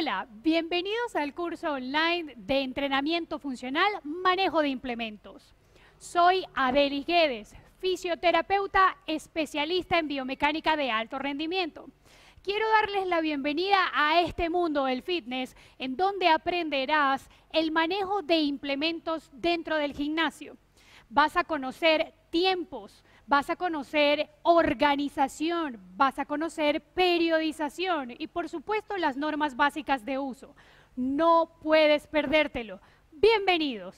Hola, bienvenidos al curso online de entrenamiento funcional, manejo de implementos. Soy Adelis Guedes, fisioterapeuta especialista en biomecánica de alto rendimiento. Quiero darles la bienvenida a este mundo del fitness en donde aprenderás el manejo de implementos dentro del gimnasio. Vas a conocer tiempos, vas a conocer organización, vas a conocer periodización y por supuesto las normas básicas de uso. No puedes perdértelo. Bienvenidos.